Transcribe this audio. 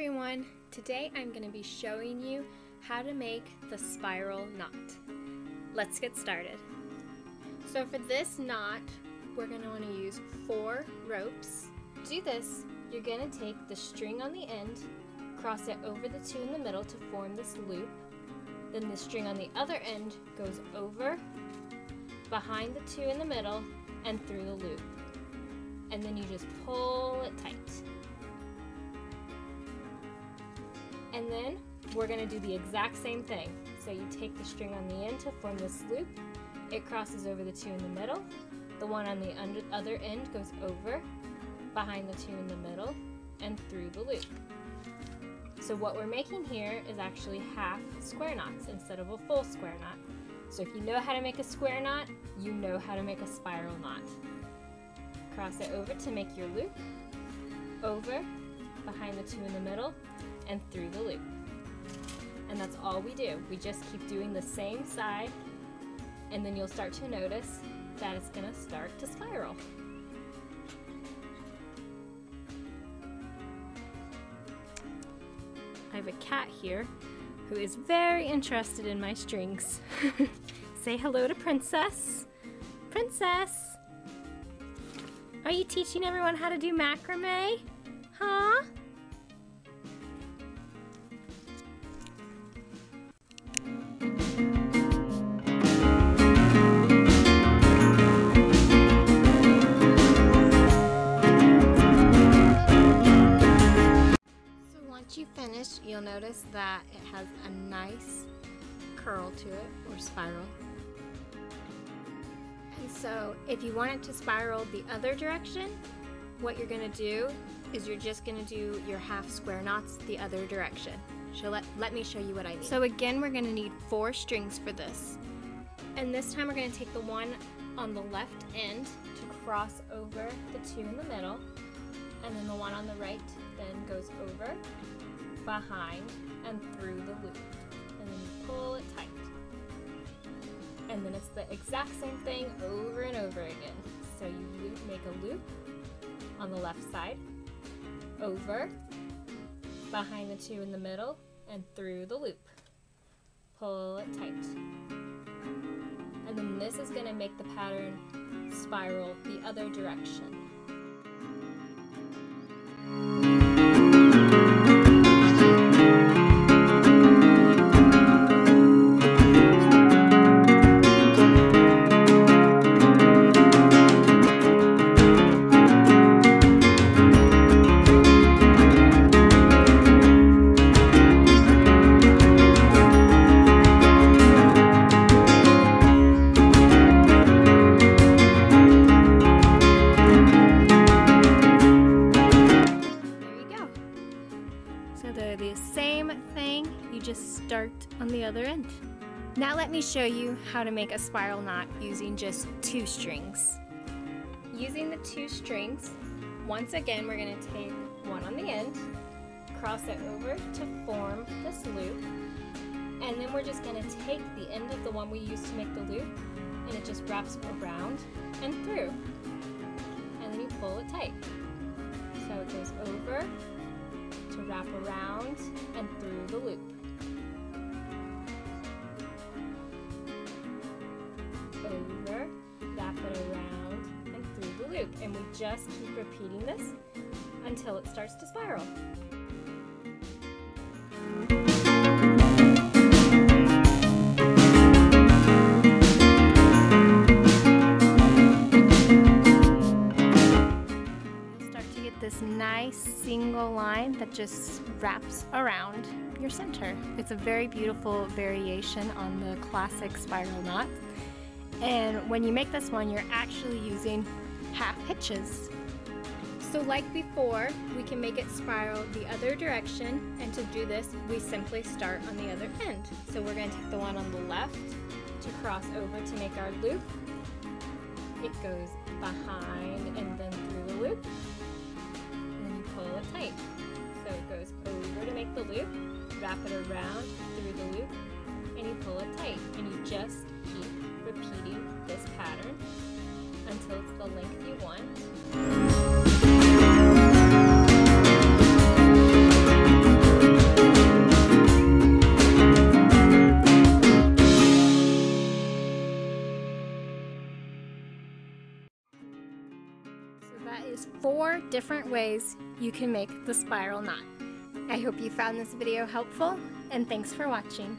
everyone! Today I'm going to be showing you how to make the spiral knot. Let's get started. So for this knot, we're going to want to use four ropes. To do this, you're going to take the string on the end, cross it over the two in the middle to form this loop. Then the string on the other end goes over, behind the two in the middle, and through the loop. And then you just pull it tight. And then we're gonna do the exact same thing. So you take the string on the end to form this loop. It crosses over the two in the middle. The one on the other end goes over, behind the two in the middle, and through the loop. So what we're making here is actually half square knots instead of a full square knot. So if you know how to make a square knot, you know how to make a spiral knot. Cross it over to make your loop, over, behind the two in the middle, and through the loop. And that's all we do. We just keep doing the same side and then you'll start to notice that it's gonna start to spiral. I have a cat here who is very interested in my strings. Say hello to Princess. Princess! Are you teaching everyone how to do macrame? Huh? You'll notice that it has a nice curl to it or spiral. And so if you want it to spiral the other direction, what you're gonna do is you're just gonna do your half square knots the other direction. So let, let me show you what I need. So again, we're gonna need four strings for this. And this time we're gonna take the one on the left end to cross over the two in the middle. And then the one on the right then goes over, behind, and through the loop. And then you pull it tight. And then it's the exact same thing over and over again. So you make a loop on the left side, over, behind the two in the middle, and through the loop. Pull it tight. And then this is going to make the pattern spiral the other direction. Other end. Now let me show you how to make a spiral knot using just two strings. Using the two strings, once again we're going to take one on the end, cross it over to form this loop, and then we're just going to take the end of the one we used to make the loop, and it just wraps around and through. And then you pull it tight. So it goes over to wrap around and through the loop. And we just keep repeating this until it starts to spiral. Start to get this nice single line that just wraps around your center. It's a very beautiful variation on the classic spiral knot. And when you make this one, you're actually using half hitches. So like before, we can make it spiral the other direction, and to do this, we simply start on the other end. So we're gonna take the one on the left to cross over to make our loop. It goes behind and then through the loop and then you pull it tight. So it goes over to make the loop, wrap it around through the loop, and you pull it tight. And you just keep repeating this pattern until it's the length you want. that is four different ways you can make the spiral knot. I hope you found this video helpful and thanks for watching.